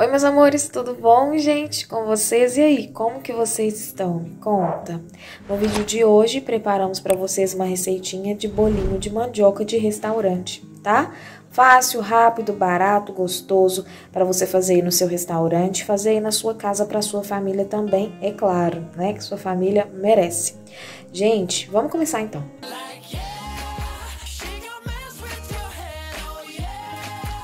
Oi, meus amores, tudo bom, gente? Com vocês? E aí, como que vocês estão? Me conta. No vídeo de hoje, preparamos para vocês uma receitinha de bolinho de mandioca de restaurante, tá? Fácil, rápido, barato, gostoso para você fazer aí no seu restaurante, fazer aí na sua casa para sua família também, é claro, né? Que sua família merece. Gente, vamos começar então.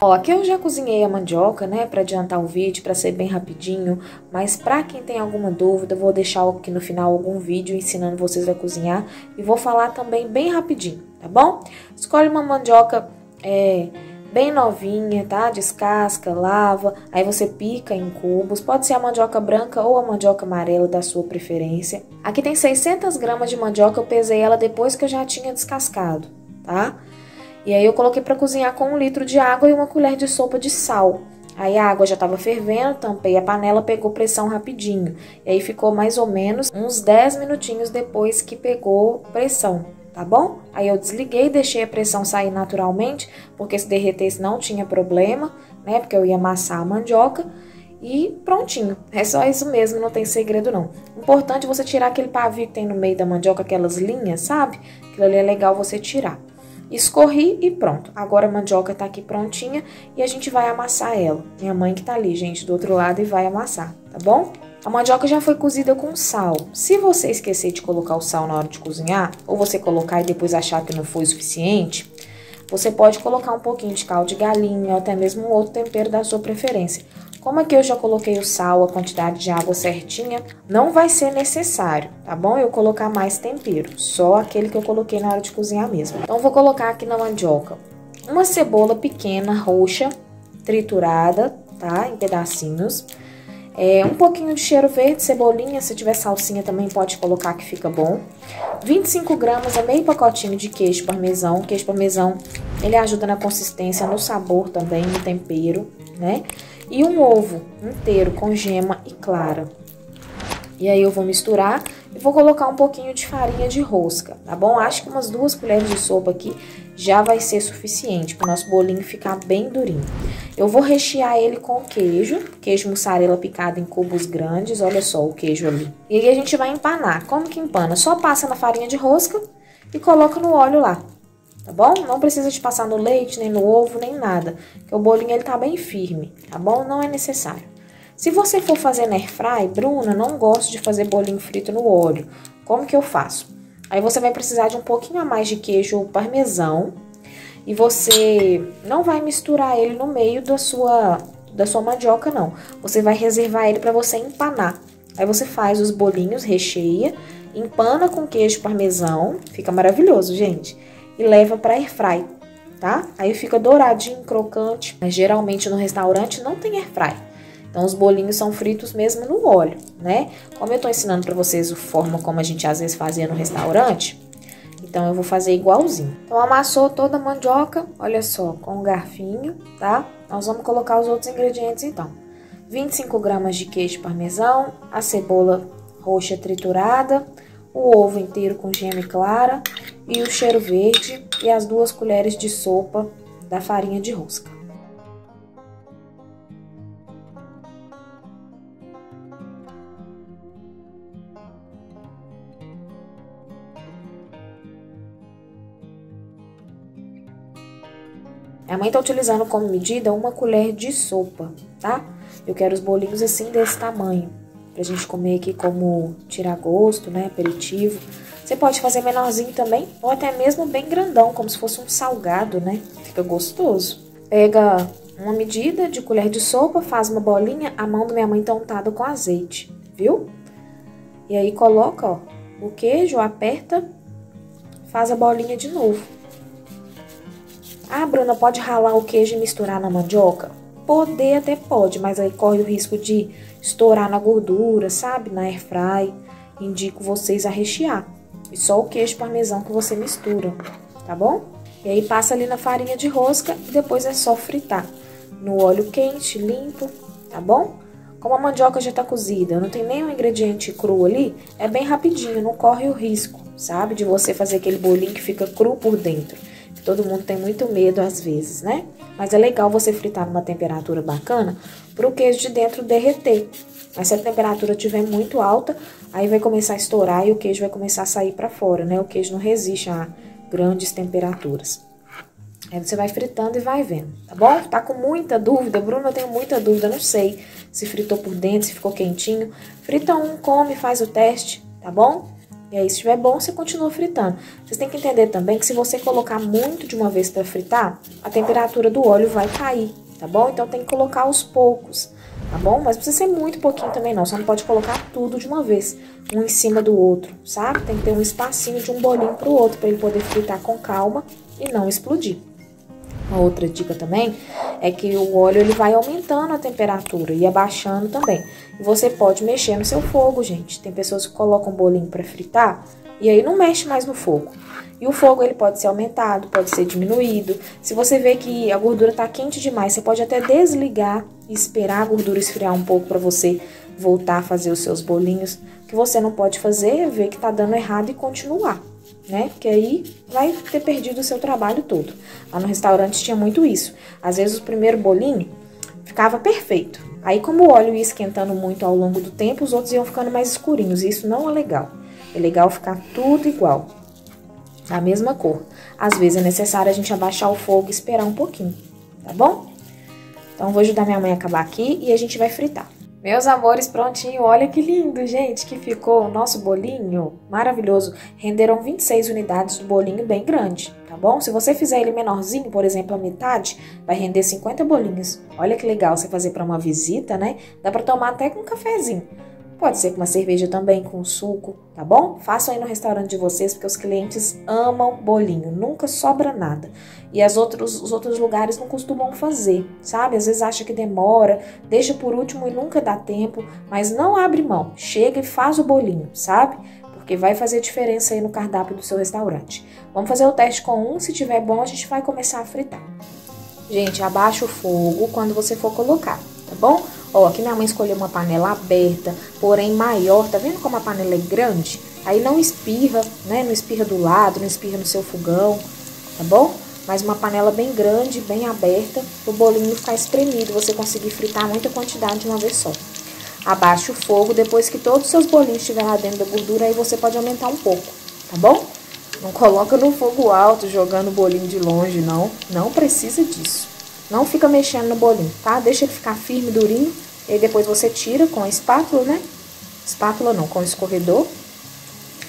Ó, aqui eu já cozinhei a mandioca, né, para adiantar o vídeo, para ser bem rapidinho, mas para quem tem alguma dúvida, vou deixar aqui no final algum vídeo ensinando vocês a cozinhar e vou falar também bem rapidinho, tá bom? Escolhe uma mandioca é, bem novinha, tá? Descasca, lava, aí você pica em cubos, pode ser a mandioca branca ou a mandioca amarela da sua preferência. Aqui tem 600 gramas de mandioca, eu pesei ela depois que eu já tinha descascado, tá? E aí eu coloquei para cozinhar com um litro de água e uma colher de sopa de sal. Aí a água já estava fervendo, tampei a panela, pegou pressão rapidinho. E aí ficou mais ou menos uns 10 minutinhos depois que pegou pressão, tá bom? Aí eu desliguei, deixei a pressão sair naturalmente, porque se derretesse não tinha problema, né? Porque eu ia amassar a mandioca. E prontinho, é só isso mesmo, não tem segredo não. Importante você tirar aquele pavio que tem no meio da mandioca, aquelas linhas, sabe? Aquilo ali é legal você tirar. Escorri e pronto. Agora a mandioca tá aqui prontinha e a gente vai amassar ela. Minha mãe que tá ali, gente, do outro lado e vai amassar, tá bom? A mandioca já foi cozida com sal. Se você esquecer de colocar o sal na hora de cozinhar, ou você colocar e depois achar que não foi o suficiente, você pode colocar um pouquinho de caldo de galinha ou até mesmo um outro tempero da sua preferência. Como aqui eu já coloquei o sal, a quantidade de água certinha, não vai ser necessário, tá bom? Eu colocar mais tempero, só aquele que eu coloquei na hora de cozinhar mesmo. Então, vou colocar aqui na mandioca uma cebola pequena, roxa, triturada, tá? Em pedacinhos. É, um pouquinho de cheiro verde, cebolinha, se tiver salsinha também pode colocar que fica bom. 25 gramas, é meio pacotinho de queijo parmesão. Queijo parmesão, ele ajuda na consistência, no sabor também, no tempero, né? E um ovo inteiro com gema e clara. E aí eu vou misturar e vou colocar um pouquinho de farinha de rosca, tá bom? Acho que umas duas colheres de sopa aqui já vai ser suficiente para o nosso bolinho ficar bem durinho. Eu vou rechear ele com queijo, queijo mussarela picado em cubos grandes, olha só o queijo ali. E aí a gente vai empanar. Como que empana? Só passa na farinha de rosca e coloca no óleo lá tá bom? Não precisa de passar no leite, nem no ovo, nem nada, que o bolinho ele tá bem firme, tá bom? Não é necessário. Se você for fazer na airfry, Bruna, não gosto de fazer bolinho frito no óleo. Como que eu faço? Aí você vai precisar de um pouquinho a mais de queijo parmesão e você não vai misturar ele no meio da sua da sua mandioca não. Você vai reservar ele para você empanar. Aí você faz os bolinhos, recheia, empana com queijo parmesão, fica maravilhoso, gente e leva para airfry, tá? Aí fica douradinho, crocante. Mas geralmente no restaurante não tem airfry. Então os bolinhos são fritos mesmo no óleo, né? Como eu tô ensinando para vocês a forma como a gente às vezes fazia no restaurante, então eu vou fazer igualzinho. Então amassou toda a mandioca, olha só, com um garfinho, tá? Nós vamos colocar os outros ingredientes então. 25 gramas de queijo parmesão, a cebola roxa triturada, o ovo inteiro com gema clara e o cheiro verde e as duas colheres de sopa da farinha de rosca. A mãe tá utilizando como medida uma colher de sopa, tá? Eu quero os bolinhos assim desse tamanho, pra gente comer aqui como tirar gosto, né, aperitivo. Você pode fazer menorzinho também, ou até mesmo bem grandão, como se fosse um salgado, né? Fica gostoso. Pega uma medida de colher de sopa, faz uma bolinha, a mão da minha mãe tá untada com azeite, viu? E aí coloca, ó, o queijo, aperta, faz a bolinha de novo. Ah, Bruna, pode ralar o queijo e misturar na mandioca? Poder até pode, mas aí corre o risco de estourar na gordura, sabe? Na airfry. Indico vocês a rechear. E só o queijo parmesão que você mistura, tá bom? E aí passa ali na farinha de rosca e depois é só fritar. No óleo quente, limpo, tá bom? Como a mandioca já tá cozida, não tem nenhum ingrediente cru ali, é bem rapidinho, não corre o risco, sabe? De você fazer aquele bolinho que fica cru por dentro. todo mundo tem muito medo às vezes, né? Mas é legal você fritar numa temperatura bacana para o queijo de dentro derreter. Mas se a temperatura estiver muito alta, aí vai começar a estourar e o queijo vai começar a sair para fora, né? O queijo não resiste a grandes temperaturas. Aí você vai fritando e vai vendo, tá bom? Tá com muita dúvida, Bruno, eu tenho muita dúvida, não sei se fritou por dentro, se ficou quentinho. Frita um, come, faz o teste, tá bom? E aí, se estiver bom, você continua fritando. Vocês têm que entender também que se você colocar muito de uma vez para fritar, a temperatura do óleo vai cair, tá bom? Então tem que colocar aos poucos, tá bom? Mas precisa ser muito pouquinho também não, você não pode colocar tudo de uma vez, um em cima do outro, sabe? Tem que ter um espacinho de um bolinho pro outro para ele poder fritar com calma e não explodir. Uma outra dica também é que o óleo ele vai aumentando a temperatura e abaixando também. Você pode mexer no seu fogo, gente. Tem pessoas que colocam um bolinho para fritar e aí não mexe mais no fogo. E o fogo ele pode ser aumentado, pode ser diminuído. Se você vê que a gordura está quente demais, você pode até desligar e esperar a gordura esfriar um pouco para você voltar a fazer os seus bolinhos. O que você não pode fazer é ver que está dando errado e continuar né? Porque aí vai ter perdido o seu trabalho todo. Lá no restaurante tinha muito isso. Às vezes o primeiro bolinho ficava perfeito. Aí como o óleo ia esquentando muito ao longo do tempo, os outros iam ficando mais escurinhos. E isso não é legal. É legal ficar tudo igual, da mesma cor. Às vezes é necessário a gente abaixar o fogo e esperar um pouquinho, tá bom? Então vou ajudar minha mãe a acabar aqui e a gente vai fritar. Meus amores, prontinho. Olha que lindo, gente, que ficou o nosso bolinho. Maravilhoso. Renderam 26 unidades do bolinho bem grande, tá bom? Se você fizer ele menorzinho, por exemplo, a metade, vai render 50 bolinhos. Olha que legal você fazer para uma visita, né? Dá para tomar até com um cafezinho. Pode ser com uma cerveja também, com suco, tá bom? Façam aí no restaurante de vocês, porque os clientes amam bolinho, nunca sobra nada. E as outros, os outros lugares não costumam fazer, sabe? Às vezes acha que demora, deixa por último e nunca dá tempo, mas não abre mão, chega e faz o bolinho, sabe? Porque vai fazer diferença aí no cardápio do seu restaurante. Vamos fazer o teste com um, se tiver bom a gente vai começar a fritar. Gente, abaixa o fogo quando você for colocar, tá bom? Ó, aqui minha mãe escolheu uma panela aberta, porém maior. Tá vendo como a panela é grande? Aí não espirra, né? Não espirra do lado, não espirra no seu fogão, tá bom? Mas uma panela bem grande, bem aberta, o bolinho ficar espremido, você conseguir fritar muita quantidade de uma vez só. Abaixe o fogo, depois que todos os seus bolinhos estiverem lá dentro da gordura, aí você pode aumentar um pouco, tá bom? Não coloca no fogo alto, jogando o bolinho de longe, não. Não precisa disso. Não fica mexendo no bolinho, tá? Deixa ele ficar firme, durinho. E depois você tira com a espátula, né? Espátula não, com o escorredor.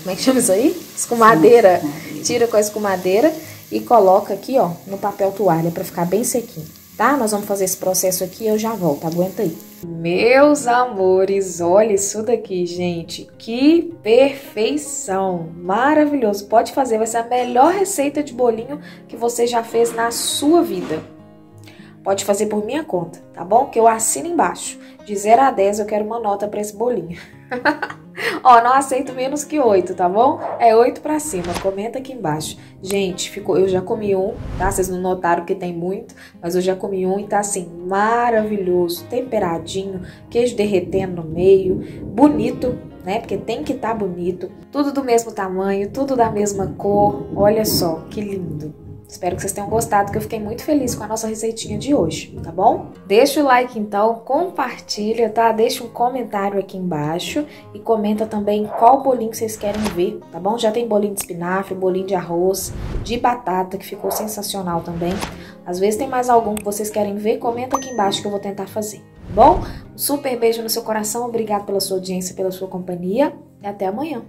Como é que chama isso aí? Escumadeira. Tira com a escumadeira e coloca aqui, ó, no papel toalha para ficar bem sequinho, tá? Nós vamos fazer esse processo aqui e eu já volto, aguenta aí. Meus amores, olha isso daqui, gente. Que perfeição! Maravilhoso. Pode fazer, vai ser a melhor receita de bolinho que você já fez na sua vida. Pode fazer por minha conta, tá bom? Que eu assino embaixo. De 0 a 10 eu quero uma nota para esse bolinho. Ó, não aceito menos que 8, tá bom? É 8 para cima. Comenta aqui embaixo. Gente, ficou, eu já comi um, tá? Vocês não notaram que tem muito, mas eu já comi um e tá assim maravilhoso, temperadinho, queijo derretendo no meio, bonito, né? Porque tem que estar tá bonito. Tudo do mesmo tamanho, tudo da mesma cor. Olha só que lindo. Espero que vocês tenham gostado, que eu fiquei muito feliz com a nossa receitinha de hoje, tá bom? Deixa o like então, compartilha, tá? Deixa um comentário aqui embaixo e comenta também qual bolinho vocês querem ver, tá bom? Já tem bolinho de espinafre, bolinho de arroz, de batata, que ficou sensacional também. Às vezes tem mais algum que vocês querem ver, comenta aqui embaixo que eu vou tentar fazer, tá bom? Um super beijo no seu coração, obrigado pela sua audiência, pela sua companhia e até amanhã.